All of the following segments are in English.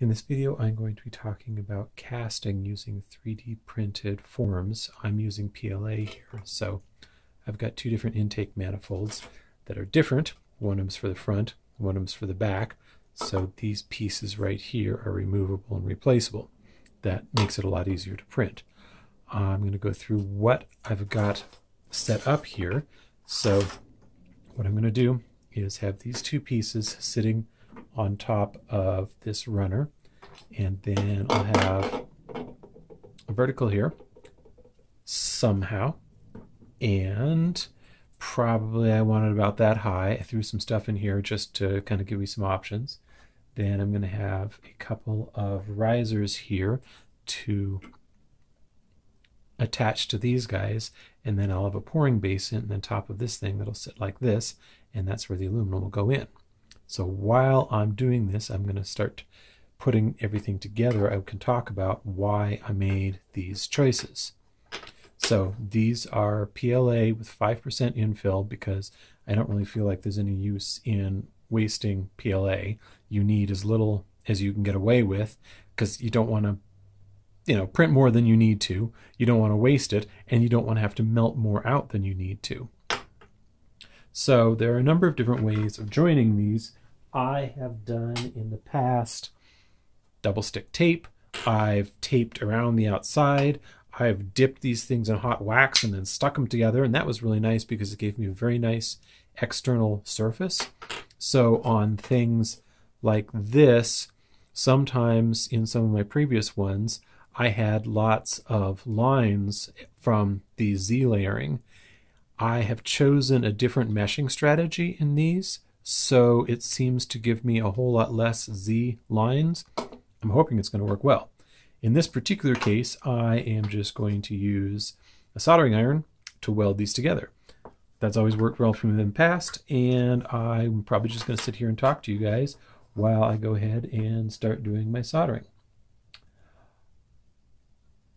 In this video, I'm going to be talking about casting using 3D printed forms. I'm using PLA here, so I've got two different intake manifolds that are different. One of them's for the front, one of them's for the back. So these pieces right here are removable and replaceable. That makes it a lot easier to print. I'm going to go through what I've got set up here. So what I'm going to do is have these two pieces sitting on top of this runner. And then I'll have a vertical here somehow. And probably I want it about that high. I threw some stuff in here just to kind of give me some options. Then I'm going to have a couple of risers here to attach to these guys and then I'll have a pouring basin and then top of this thing that'll sit like this and that's where the aluminum will go in. So while I'm doing this, I'm going to start putting everything together. I can talk about why I made these choices. So these are PLA with 5% infill because I don't really feel like there's any use in wasting PLA. You need as little as you can get away with because you don't want to you know print more than you need to you don't want to waste it and you don't want to have to melt more out than you need to so there are a number of different ways of joining these. I have done in the past double stick tape. I've taped around the outside. I've dipped these things in hot wax and then stuck them together. And that was really nice because it gave me a very nice external surface. So on things like this, sometimes in some of my previous ones, I had lots of lines from the Z layering I have chosen a different meshing strategy in these, so it seems to give me a whole lot less Z lines. I'm hoping it's going to work well. In this particular case, I am just going to use a soldering iron to weld these together. That's always worked well for me in the past, and I'm probably just going to sit here and talk to you guys while I go ahead and start doing my soldering.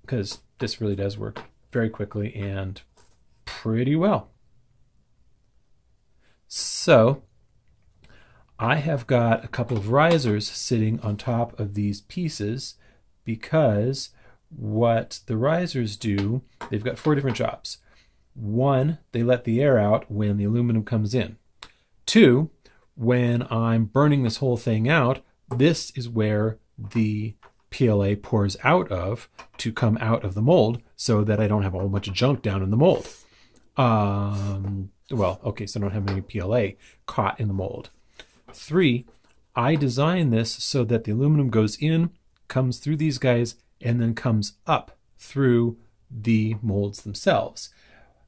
Because this really does work very quickly and pretty well. So I have got a couple of risers sitting on top of these pieces because what the risers do, they've got four different jobs. One, they let the air out when the aluminum comes in. Two, when I'm burning this whole thing out, this is where the PLA pours out of to come out of the mold so that I don't have a whole bunch of junk down in the mold. Um, well, okay, so I don't have any PLA caught in the mold. Three, I design this so that the aluminum goes in, comes through these guys, and then comes up through the molds themselves.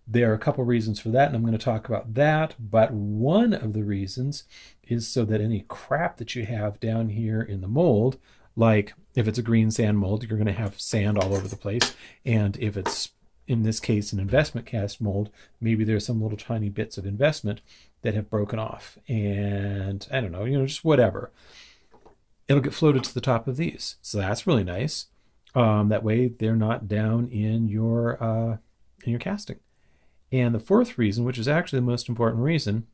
There are a couple reasons for that, and I'm going to talk about that. But one of the reasons is so that any crap that you have down here in the mold, like if it's a green sand mold, you're going to have sand all over the place. And if it's in this case, an investment cast mold, maybe there's some little tiny bits of investment that have broken off. And I don't know, you know, just whatever. It'll get floated to the top of these. So that's really nice. Um, that way they're not down in your uh, in your casting. And the fourth reason, which is actually the most important reason,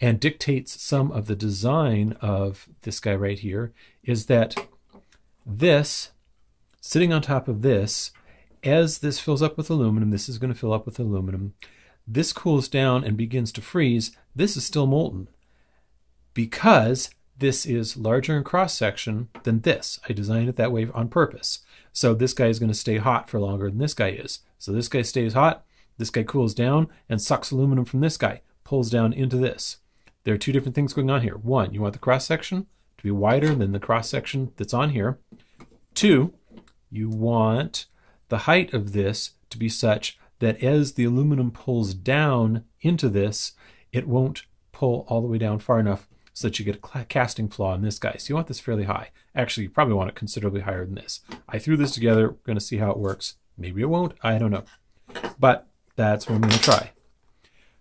and dictates some of the design of this guy right here, is that this, sitting on top of this, as this fills up with aluminum, this is going to fill up with aluminum. This cools down and begins to freeze. This is still molten because this is larger in cross section than this. I designed it that way on purpose. So this guy is going to stay hot for longer than this guy is. So this guy stays hot, this guy cools down and sucks aluminum from this guy, pulls down into this. There are two different things going on here. One, you want the cross section to be wider than the cross section that's on here. Two, you want the height of this to be such that as the aluminum pulls down into this, it won't pull all the way down far enough so that you get a casting flaw in this guy. So you want this fairly high. Actually, you probably want it considerably higher than this. I threw this together. We're going to see how it works. Maybe it won't. I don't know. But that's what I'm going to try.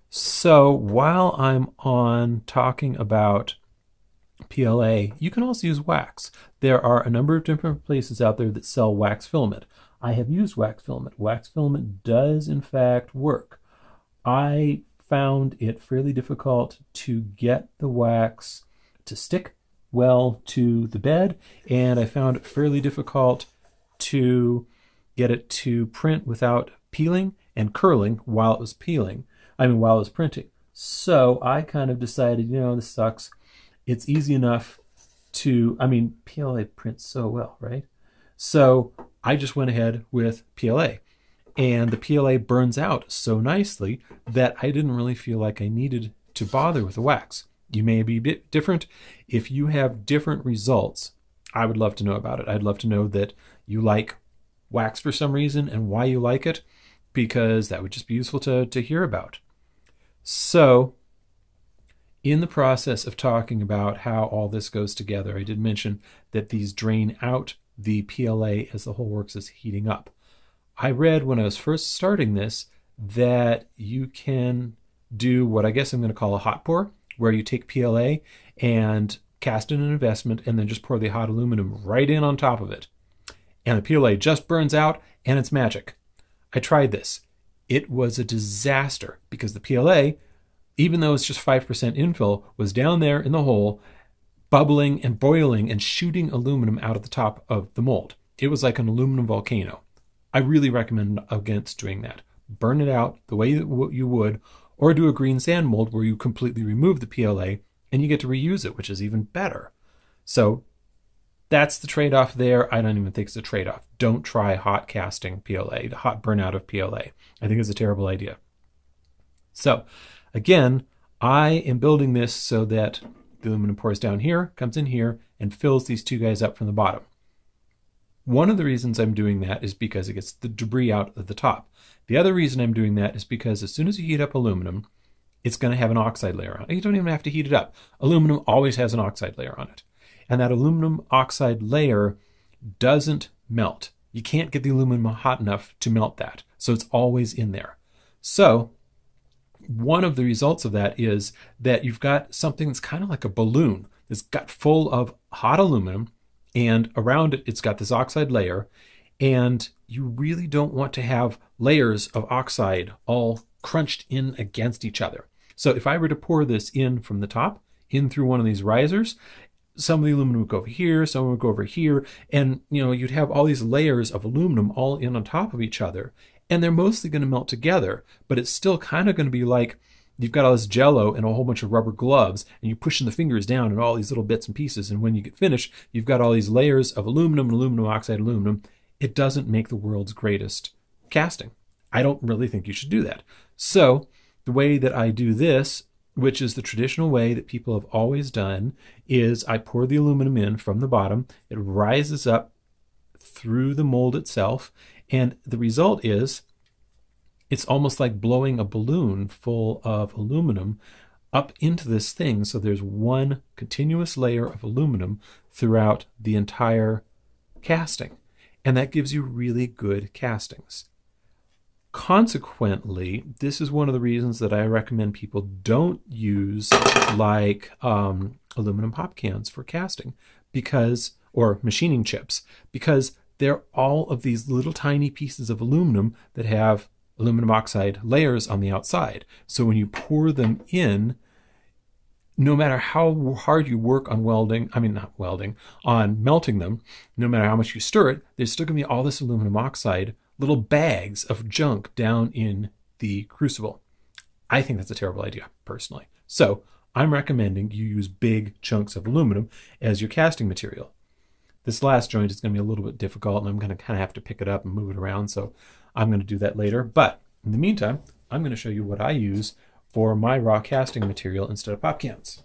So while I'm on talking about PLA, you can also use wax. There are a number of different places out there that sell wax filament. I have used wax filament. Wax filament does, in fact, work. I found it fairly difficult to get the wax to stick well to the bed, and I found it fairly difficult to get it to print without peeling and curling while it was peeling. I mean, while it was printing. So I kind of decided, you know, this sucks. It's easy enough to, I mean, PLA prints so well, right? So I just went ahead with PLA. And the PLA burns out so nicely that I didn't really feel like I needed to bother with the wax. You may be a bit different. If you have different results, I would love to know about it. I'd love to know that you like wax for some reason and why you like it, because that would just be useful to, to hear about. So, in the process of talking about how all this goes together, I did mention that these drain out the PLA as the whole works is heating up. I read when I was first starting this that you can do what I guess I'm going to call a hot pour, where you take PLA and cast in an investment and then just pour the hot aluminum right in on top of it. And the PLA just burns out and it's magic. I tried this. It was a disaster because the PLA, even though it's just 5% infill, was down there in the hole, bubbling and boiling and shooting aluminum out of the top of the mold. It was like an aluminum volcano. I really recommend against doing that. Burn it out the way you would, or do a green sand mold where you completely remove the PLA and you get to reuse it, which is even better. So that's the trade off there. I don't even think it's a trade off. Don't try hot casting PLA, the hot burnout of PLA. I think it's a terrible idea. So, again, I am building this so that the aluminum pours down here, comes in here, and fills these two guys up from the bottom. One of the reasons I'm doing that is because it gets the debris out of the top. The other reason I'm doing that is because as soon as you heat up aluminum, it's going to have an oxide layer on it. You don't even have to heat it up. Aluminum always has an oxide layer on it. And that aluminum oxide layer doesn't melt. You can't get the aluminum hot enough to melt that. So it's always in there. So one of the results of that is that you've got something that's kind of like a balloon that's got full of hot aluminum and around it it's got this oxide layer and you really don't want to have layers of oxide all crunched in against each other. So if I were to pour this in from the top, in through one of these risers, some of the aluminum would go over here, some would go over here, and you know, you'd have all these layers of aluminum all in on top of each other, and they're mostly going to melt together, but it's still kind of going to be like you've got all this jello and a whole bunch of rubber gloves, and you're pushing the fingers down and all these little bits and pieces, and when you get finished, you've got all these layers of aluminum and aluminum oxide aluminum. It doesn't make the world's greatest casting. I don't really think you should do that. So, the way that I do this, which is the traditional way that people have always done, is I pour the aluminum in from the bottom. It rises up through the mold itself, and the result is it's almost like blowing a balloon full of aluminum up into this thing. So there's one continuous layer of aluminum throughout the entire casting. And that gives you really good castings. Consequently, this is one of the reasons that I recommend people don't use like um, aluminum pop cans for casting because, or machining chips, because they're all of these little tiny pieces of aluminum that have aluminum oxide layers on the outside. So when you pour them in, no matter how hard you work on welding, I mean, not welding, on melting them, no matter how much you stir it, there's still to be all this aluminum oxide little bags of junk down in the crucible. I think that's a terrible idea, personally. So I'm recommending you use big chunks of aluminum as your casting material. This last joint is going to be a little bit difficult, and I'm going to kind of have to pick it up and move it around, so I'm going to do that later. But in the meantime, I'm going to show you what I use for my raw casting material instead of pop cans.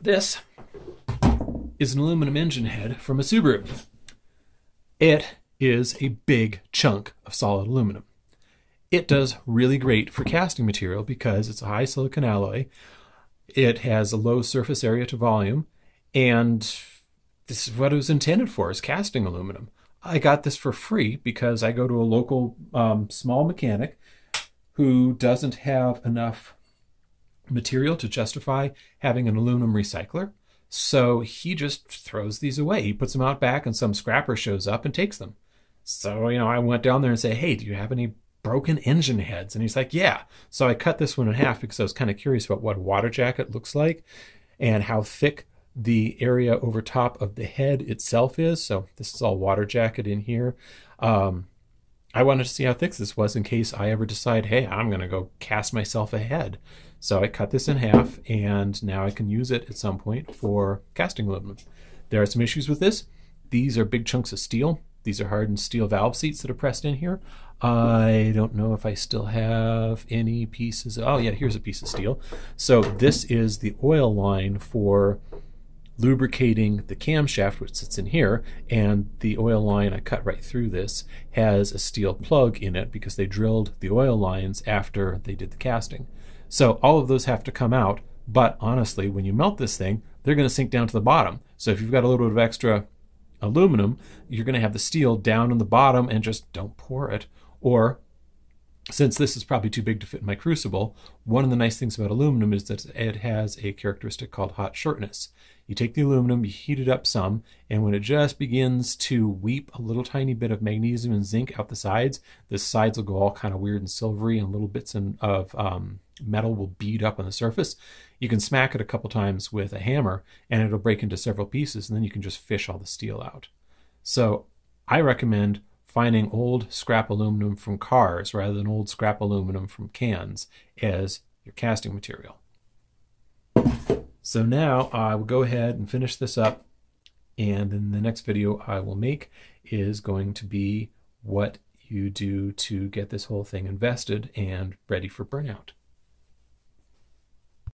This is an aluminum engine head from a Subaru. It is a big chunk of solid aluminum. It does really great for casting material because it's a high silicon alloy. It has a low surface area to volume, and this is what it was intended for, is casting aluminum. I got this for free because I go to a local um, small mechanic who doesn't have enough material to justify having an aluminum recycler. So he just throws these away. He puts them out back, and some scrapper shows up and takes them. So, you know, I went down there and say, hey, do you have any broken engine heads. And he's like, yeah. So I cut this one in half because I was kind of curious about what a water jacket looks like and how thick the area over top of the head itself is. So this is all water jacket in here. Um, I wanted to see how thick this was in case I ever decide, hey, I'm going to go cast myself a head. So I cut this in half and now I can use it at some point for casting aluminum. There are some issues with this. These are big chunks of steel. These are hardened steel valve seats that are pressed in here. I don't know if I still have any pieces. Oh yeah, here's a piece of steel. So this is the oil line for lubricating the camshaft, which sits in here, and the oil line I cut right through this has a steel plug in it because they drilled the oil lines after they did the casting. So all of those have to come out, but honestly, when you melt this thing, they're going to sink down to the bottom. So if you've got a little bit of extra aluminum, you're going to have the steel down on the bottom and just don't pour it. Or since this is probably too big to fit in my crucible, one of the nice things about aluminum is that it has a characteristic called hot shortness. You take the aluminum, you heat it up some, and when it just begins to weep a little tiny bit of magnesium and zinc out the sides, the sides will go all kind of weird and silvery, and little bits of um, metal will bead up on the surface. You can smack it a couple times with a hammer, and it'll break into several pieces, and then you can just fish all the steel out. So I recommend finding old scrap aluminum from cars rather than old scrap aluminum from cans as your casting material. So now I will go ahead and finish this up and then the next video I will make is going to be what you do to get this whole thing invested and ready for burnout.